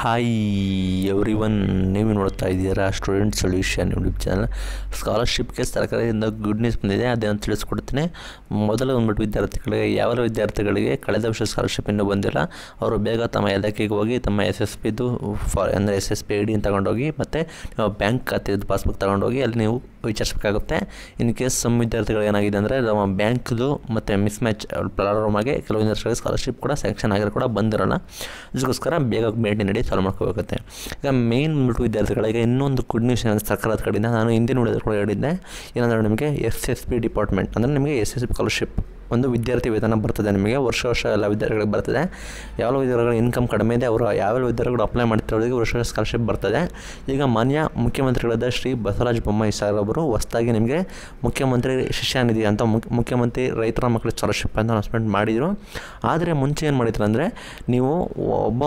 Hi every one ನೀವು ನೋಡ್ತಾ ಇದ್ದೀರಾ ಸ್ಟೂಡೆಂಟ್ ಸೊಲ್ಯೂಷನ್ ಯೂಟ್ಯೂಬ್ ಚಾನಲ್ ಸ್ಕಾಲರ್ಶಿಪ್ಗೆ ಸರ್ಕಾರದಿಂದ ಗುಡ್ ನ್ಯೂಸ್ ಬಂದಿದೆ. ಅದನ್ನು ತಿಳಿಸ್ಕೊಡ್ತೀನಿ. ಮೊದಲು ಬಂದ್ಬಿಟ್ಟು ವಿದ್ಯಾರ್ಥಿಗಳಿಗೆ ಯಾವ ವಿದ್ಯಾರ್ಥಿಗಳಿಗೆ ಕಳೆದ ವರ್ಷ ಸ್ಕಾಲರ್ಶಿಪ್ ಇನ್ನೂ ಬಂದಿಲ್ಲ, ಅವರು ಬೇಗ ತಮ್ಮ ಇಲಾಖೆಗೆ ಹೋಗಿ ತಮ್ಮ ಎಸ್ ಎಸ್ ಪಿದು ಫಾರ್ ಅಂದರೆ ಎಸ್ ಎಸ್ ಪಿ ಐ ಡಿನ ತಗೊಂಡೋಗಿ ಮತ್ತು ಬ್ಯಾಂಕ್ ಖಾತೆದು ಪಾಸ್ಬುಕ್ ತಗೊಂಡೋಗಿ ಅಲ್ಲಿ ನೀವು ವಿಚಾರಿಸಬೇಕಾಗುತ್ತೆ. ಇನ್ ಕೇಸ್ ಸಮ್ ವಿದ್ಯಾರ್ಥಿಗಳು ಏನಾಗಿದೆ ಅಂದರೆ, ನಮ್ಮ ಬ್ಯಾಂಕ್ದು ಮತ್ತು ಮಿಸ್ ಮ್ಯಾಚ್ ಪ್ರಾರಂಭವಾಗಿ ಕೆಲವು ವಿದ್ಯಾರ್ಥಿಗಳಿಗೆ ಸ್ಕಾಲರ್ಶಿಪ್ ಕೂಡ ಸ್ಯಾಂಕ್ಷನ್ ಆಗಿರೋ ಕೂಡ ಬಂದಿರೋಲ್ಲ. ಅದಕ್ಕೋಸ್ಕರ ಬೇಗ ಭೇಟಿ ನೀಡಿ ಸಾಲ್ವ್ ಮಾಡ್ಕೋಬೇಕಾಗುತ್ತೆ. ಈಗ ಮೇನ್ ಬಿಟ್ಟು ವಿದ್ಯಾರ್ಥಿಗಳಿಗೆ ಇನ್ನೊಂದು ಗುಡ್ ನ್ಯೂಸ್ ಏನಂದರೆ, ಸರ್ಕಾರದ ಕಡೆಯಿಂದ ನಾನು ಹಿಂದೆ ನೋಡಿದ್ರೆ ಕೂಡ ಹೇಳಿದ್ದೆ. ಏನಂದರೆ, ನಿಮಗೆ ಎಸ್ ಎಸ್ ಪಿ ಡಿಪಾರ್ಟ್ಮೆಂಟ್ ಅಂದರೆ ನಿಮಗೆ ಎಸ್ ಎಸ್ ಪಿ ಸ್ಕಾಲರ್ಶಿಪ್ ಒಂದು ವಿದ್ಯಾರ್ಥಿ ವೇತನ ಬರ್ತದೆ ನಿಮಗೆ. ವರ್ಷ ವರ್ಷ ಎಲ್ಲ ವಿದ್ಯಾರ್ಥಿಗಳಿಗೆ ಬರ್ತದೆ. ಯಾವ ವಿದ್ಯಾರ್ಥಿಗಳ ಇನ್ಕಮ್ ಕಡಿಮೆ ಇದೆ, ಅವರು ಯಾವ ವಿದ್ಯಾರ್ಥಿಗಳು ಅಪ್ಲೈ ಮಾಡ್ತಿರೋದಕ್ಕೆ ವರ್ಷ ವರ್ಷ ಸ್ಕಾಲರ್ಶಿಪ್ ಬರ್ತದೆ. ಈಗ ಮಾನ್ಯ ಮುಖ್ಯಮಂತ್ರಿಗಳಾದ ಶ್ರೀ ಬಸವರಾಜ ಬೊಮ್ಮಾಯಿ ಸರ್ ಅವರು ಹೊಸದಾಗಿ ನಿಮಗೆ ಮುಖ್ಯಮಂತ್ರಿ ಶಿಷ್ಯ ನಿಧಿ ಅಂತ ಮುಖ್ಯ ಮುಖ್ಯಮಂತ್ರಿ ರೈತರ ಮಕ್ಕಳ ಸ್ಕಾಲರ್ಶಿಪ್ ಅಂತ ಅನೌನ್ಸ್ಮೆಂಟ್ ಮಾಡಿದರು. ಆದರೆ ಮುಂಚೆ ಏನು ಮಾಡಿದ್ರು ಅಂದರೆ, ನೀವು ಒಬ್ಬ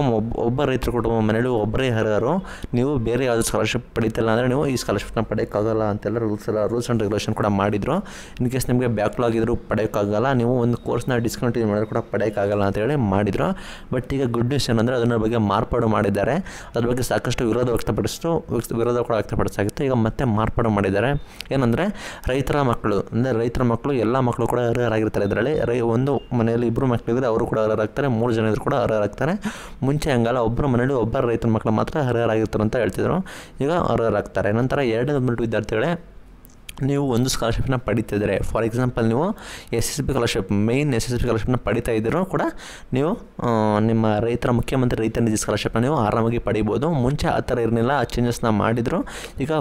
ಒಬ್ಬ ರೈತರ ಕುಟುಂಬ ಮನೇಲಿ ಒಬ್ಬರೇ ಹರರು ನೀವು ಬೇರೆ ಯಾವುದೇ ಸ್ಕಾಲರ್ಶಿಪ್ ಪಡಿತಿಲ್ಲ ಅಂದರೆ ನೀವು ಈ ಸ್ಕಾಲರ್ಶಿಪ್ನ ಪಡೆಯೋಕ್ಕಾಗಲ್ಲ ಅಂತೆಲ್ಲ ರೂಲ್ಸ್ ಎಲ್ಲ ರೂಲ್ಸ್ ಆ್ಯಂಡ್ ರೆಗ್ಯುಲೇಷನ್ ಕೂಡ ಮಾಡಿದರು. ಇನ್ ಕೇಸ್ ನಿಮಗೆ ಬ್ಯಾಕ್ಲಾಗ್ ಇದ್ದರೂ ಪಡೆಯೋಕ್ಕಾಗಲ್ಲ ನೀವು ಒಂದು ಕೋರ್ಸ್ನ ಡಿಸ್ಕಂಟಿನ್ಯೂ ಮಾಡಿದ್ರೆ ಕೂಡ ಪಡೆಯೋಕ್ಕಾಗಲ್ಲ ಅಂತೇಳಿ ಮಾಡಿದರು. ಬಟ್ ಈಗ ಗುಡ್ ನ್ಯೂಸ್ ಏನಂದರೆ ಅದನ್ನ ಬಗ್ಗೆ ಮಾರ್ಪಾಡು ಮಾಡಿದ್ದಾರೆ. ಅದ್ರ ಬಗ್ಗೆ ಸಾಕಷ್ಟು ವಿರೋಧ ವ್ಯಕ್ತಪಡಿಸಿತು ವಿರೋಧ ಕೂಡ ವ್ಯಕ್ತಪಡಿಸಾಗಿತ್ತು. ಈಗ ಮತ್ತೆ ಮಾರ್ಪಾಡು ಮಾಡಿದ್ದಾರೆ. ಏನಂದರೆ ರೈತರ ಮಕ್ಕಳು, ಅಂದರೆ ರೈತರ ಮಕ್ಕಳು, ಎಲ್ಲ ಮಕ್ಕಳು ಕೂಡ ಅರ್ಹರಾಗಿರ್ತಾರೆ ಇದರಲ್ಲಿ. ರೈ ಒಂದು ಮನೆಯಲ್ಲಿ ಇಬ್ಬರು ಮಕ್ಕಳಿದ್ರೆ ಅವರು ಕೂಡ ಅರ್ಹರಾಗ್ತಾರೆ ಮೂರು ಜನ ಇದ್ರು ಕೂಡ ಅರ್ಹರಾಗ್ತಾರೆ ಮುಂಚೆ ಹಂಗಲ್ಲ ಒಬ್ಬರ ಮನೆಯಲ್ಲಿ ಒಬ್ಬರ ರೈತರ ಮಕ್ಕಳು ಮಾತ್ರ ಅರ್ಹರಾಗಿರ್ತಾರೆ ಅಂತ ಹೇಳ್ತಿದ್ರು. ಈಗ ಅರ್ಹರಾಗ್ತಾರೆ ನಂತರ ಎರಡನೇ ಬಂದ್ಬಿಟ್ಟು ವಿದ್ಯಾರ್ಥಿಗಳೇ ನೀವು ಒಂದು ಸ್ಕಾಲರ್ಶಿಪ್ನ ಪಡಿತಿದ್ರೆ ಫಾರ್ ಎಕ್ಸಾಂಪಲ್ ನೀವು S S B scholarship main S S B ಸ್ಕಾಲರ್ಶಿಪ್ನ ಪಡಿತಾ ಇದ್ದರೂ ಕೂಡ ನೀವು ನಿಮ್ಮ ರೈತರ, ಮುಖ್ಯಮಂತ್ರಿ ರೈತ ನಿಧಿ ಸ್ಕಾಲರ್ಶಿಪ್ನ ನೀವು ಆರಾಮಾಗಿ ಪಡಿಬೋದು. ಮುಂಚೆ ಆ ಥರ ಇರಲಿಲ್ಲ, ಆ ಚೇಂಜಸ್ನ ಮಾಡಿದರು. ಈಗ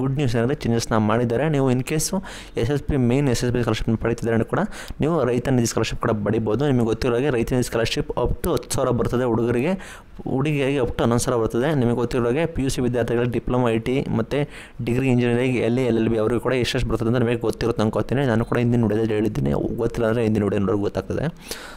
ಗುಡ್ ನ್ಯೂಸ್ ಏನಂದರೆ ಚೇಂಜಸ್ನ ಮಾಡಿದ್ದಾರೆ. ನೀವು in case S S B main S S B ಸ್ಕಾಲರ್ಶಿಪ್ನ ಪಡಿತಿದ್ರೆ ಕೂಡ ನೀವು ರೈತ ನಿಧಿ ಸ್ಕಾಲರ್ಶಿಪ್ ಕೂಡ ಪಡಿಬೋದು. ನಿಮಗೆ ಗೊತ್ತಿರೋ ಹಾಗೆ ರೈತ ನಿಧಿ ಸ್ಕಾಲರ್ಶಿಪ್ ಅಪ್ ಟು ಹತ್ತು ಸಾವಿರ ಬರ್ತದೆ ಹುಡುಗರಿಗೆ. ಹುಡುಗಿಯರಿಗೆ ಅಪ್ ಟು ಅನೌನ್ಸರ್ ಬರ್ತದೆ. ನಿಮಗೆ ಗೊತ್ತಿರೋ ಹಾಗೆ ಪಿ ಯು ಸಿ ವಿದ್ಯಾರ್ಥಿಗಳಿಗೆ ಡಿಪ್ಲೊಮಾ ಐ ಟಿ ಮತ್ತು degree engineering, L L L B ಅವರಿಗೂ ಕೂಡ ಎಷ್ಟೆಷ್ಟು ಬರ್ತದೆ ಅಂತ ನಿಮಗೆ ಗೊತ್ತಿರುತ್ತೆ ಅನ್ಕೋತೀನಿ ನಾನು ಕೂಡ ಹಿಂದಿನ ವಿಡಿಯೋದಲ್ಲಿ ಹೇಳಿದ್ದೀನಿ. ಗೊತ್ತಿಲ್ಲ ಅಂದರೆ ಹಿಂದಿನ ವಿಡಿಯೋ ಗೊತ್ತಾಗ್ತದೆ.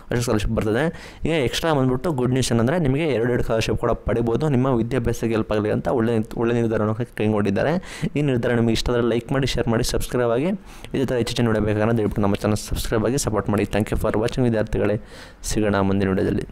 ಅಷ್ಟು ಸ್ಕಾಲರ್ಶಿಪ್ ಬರ್ತದೆ. ಈಗ ಎಕ್ಸ್ಟ್ರಾ ಬಂದುಬಿಟ್ಟು ಗುಡ್ ನ್ಯೂಸ್ ಏನಂದರೆ ನಿಮಗೆ ಎರಡು ಎರಡು ಸ್ಕಾಲರ್ಶಿಪ್ ಕೂಡ ಪಡಿಬೋದು. ನಿಮ್ಮ ವಿದ್ಯಾಭ್ಯಾಸಕ್ಕೆ ಹೆಲ್ಪ್ ಆಗಲಿ ಅಂತ ಒಳ್ಳೆ ಒಳ್ಳೆ ನಿರ್ಧಾರವನ್ನು ಕೈಗೊಂಡಿದ್ದಾರೆ. ಈ ನಿರ್ಧಾರ ನಿಮಗೆ ಇಷ್ಟ ಆದರೆ ಲೈಕ್ ಮಾಡಿ ಶೇರ್ ಮಾಡಿ ಸಬ್ಸ್ಕ್ರೈಬ್ ಆಗಿ ಇದೇ ಥರ ಹೆಚ್ಚು ನೋಡಬೇಕಾದ್ರೆ ದಯವಿಟ್ಟು ನಮ್ಮ ಚಾನಲ್ ಸಬ್ಸ್ಕ್ರೈಬ್ ಆಗಿ ಸಪೋರ್ಟ್ ಮಾಡಿ. ಥ್ಯಾಂಕ್ ಯು ಫಾರ್ ವಾಚಿಂಗ್ ವಿದ್ಯಾರ್ಥಿಗಳೇ. ಸಿಗೋಣ ಮುಂದಿನ ವಿಡಿಯೋದಲ್ಲಿ.